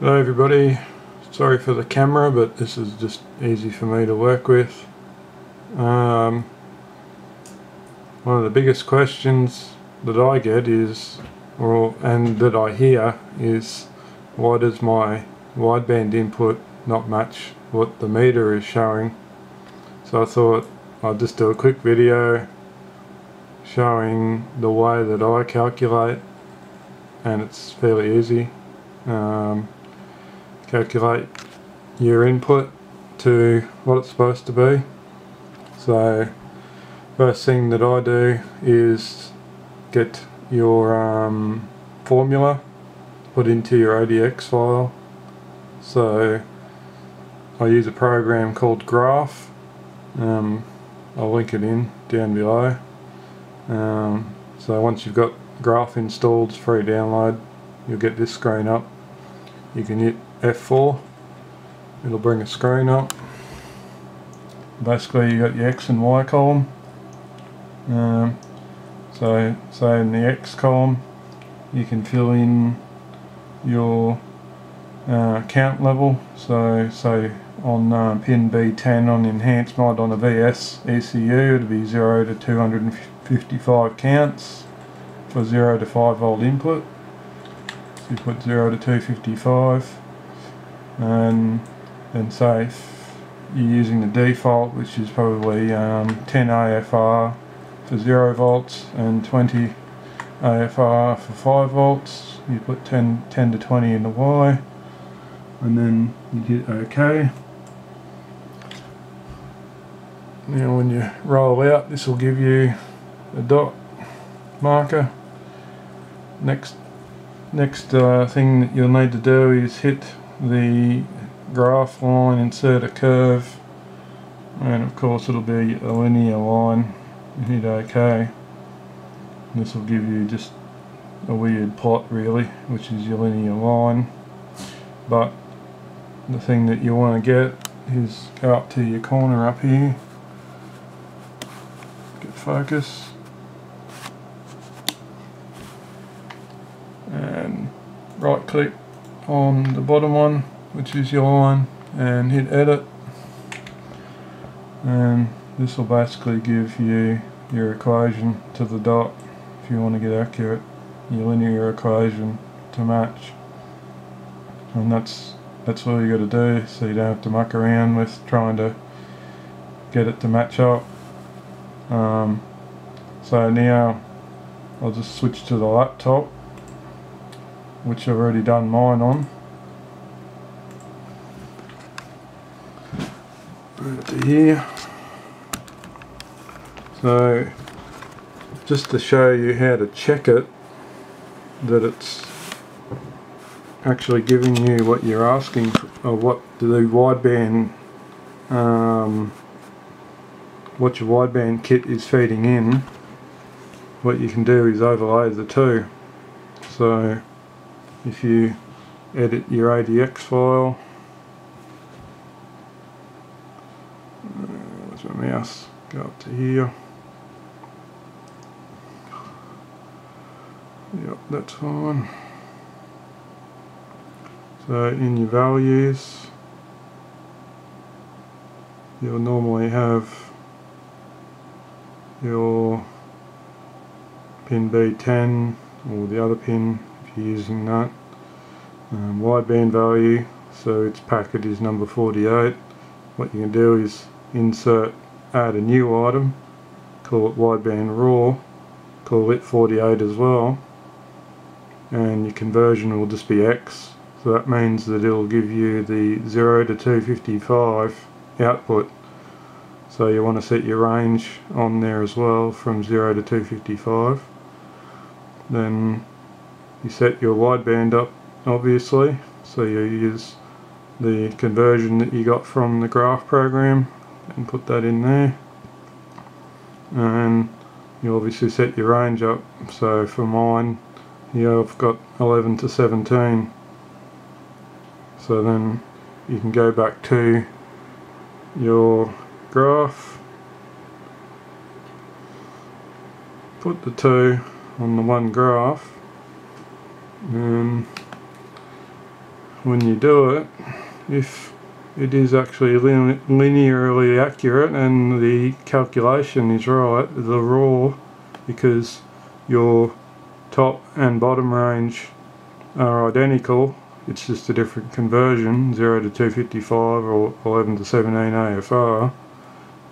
Hello everybody, sorry for the camera but this is just easy for me to work with. Um, one of the biggest questions that I get is, or and that I hear is, why does my wideband input not match what the meter is showing? So I thought I'd just do a quick video showing the way that I calculate and it's fairly easy. Um, calculate your input to what it's supposed to be. So first thing that I do is get your um, formula put into your ADX file. So I use a program called Graph. Um, I'll link it in down below. Um, so once you've got Graph installed, it's free download, you'll get this screen up. You can hit F4 it'll bring a screen up. Basically you got your X and Y column. Um, so so in the X column you can fill in your uh, count level. So so on uh, pin B10 on enhanced mod on a VS ECU it'll be 0 to 255 counts for 0 to 5 volt input. So you put 0 to 255 and then say if you're using the default which is probably um, 10 AFR for 0 volts and 20 AFR for 5 volts you put 10, 10 to 20 in the Y and then you hit OK. Now when you roll out this will give you a dot marker. Next next uh, thing that you'll need to do is hit the graph line, insert a curve, and of course it'll be a linear line. You hit OK. This will give you just a weird plot really, which is your linear line. But the thing that you want to get is go up to your corner up here, get focus, and right click on the bottom one which is your line and hit edit. And this will basically give you your equation to the dot. If you want to get accurate your linear equation to match. And that's that's all you got to do. So you don't have to muck around with trying to get it to match up. Um, so now I'll just switch to the laptop which I've already done mine on. Right to here. So just to show you how to check it that it's actually giving you what you're asking for, or what the wideband um, what your wideband kit is feeding in what you can do is overlay the two so if you edit your ADX file uh, where's my mouse? Go up to here. Yep that's fine. So in your values you'll normally have your pin B10 or the other pin using that um, wideband value so its packet is number 48 what you can do is insert add a new item call it wideband raw call it 48 as well and your conversion will just be X. So that means that it'll give you the 0 to 255 output. So you want to set your range on there as well from 0 to 255 then you set your wideband up obviously so you use the conversion that you got from the graph program and put that in there. And you obviously set your range up. So for mine here I've got 11 to 17 so then you can go back to your graph put the two on the one graph and when you do it if it is actually lin linearly accurate and the calculation is right the raw because your top and bottom range are identical it's just a different conversion 0 to 255 or 11 to 17 AFR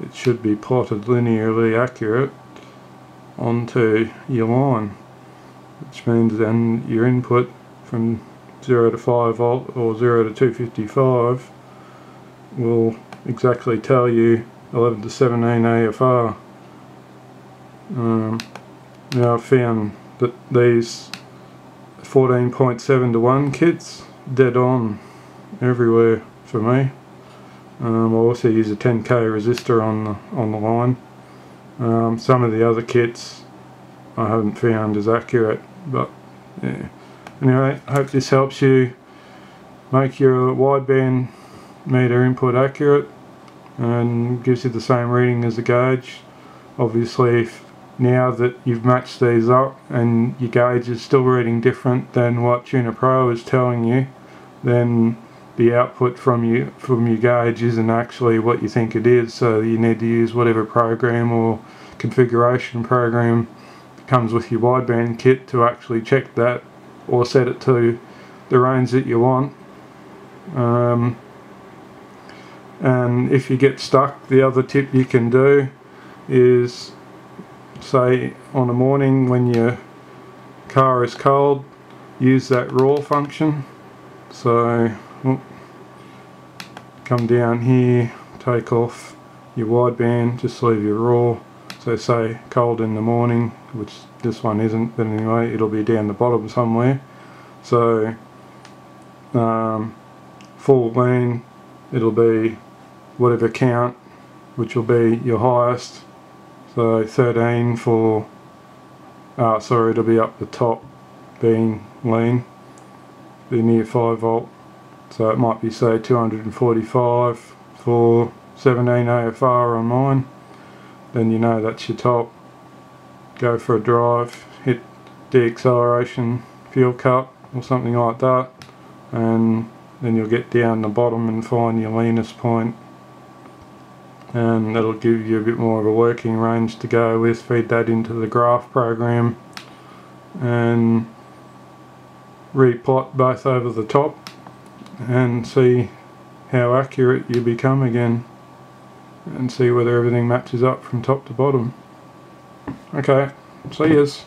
it should be plotted linearly accurate onto your line which means then your input from 0 to 5 volt or 0 to 255 will exactly tell you 11 to 17 AFR um, now I've found that these 14.7 to 1 kits dead on everywhere for me. Um, I also use a 10k resistor on the, on the line. Um, some of the other kits I haven't found as accurate but yeah. Anyway hope this helps you make your wideband meter input accurate and gives you the same reading as the gauge. Obviously now that you've matched these up and your gauge is still reading different than what Tuner Pro is telling you then the output from you from your gauge isn't actually what you think it is. So you need to use whatever program or configuration program comes with your wideband kit to actually check that or set it to the range that you want. Um, and if you get stuck the other tip you can do is say on a morning when your car is cold use that raw function. So come down here take off your wideband just leave your raw so say cold in the morning which this one isn't but anyway it'll be down the bottom somewhere. So um, full lean it'll be whatever count which will be your highest. So 13 for uh, sorry it'll be up the top being lean be near 5 volt. So it might be say 245 for 17 AFR on mine then you know that's your top. Go for a drive hit deacceleration fuel cut or something like that and then you'll get down the bottom and find your leanest point. And that'll give you a bit more of a working range to go with feed that into the graph program and replot both over the top and see how accurate you become again and see whether everything matches up from top to bottom. Okay see yous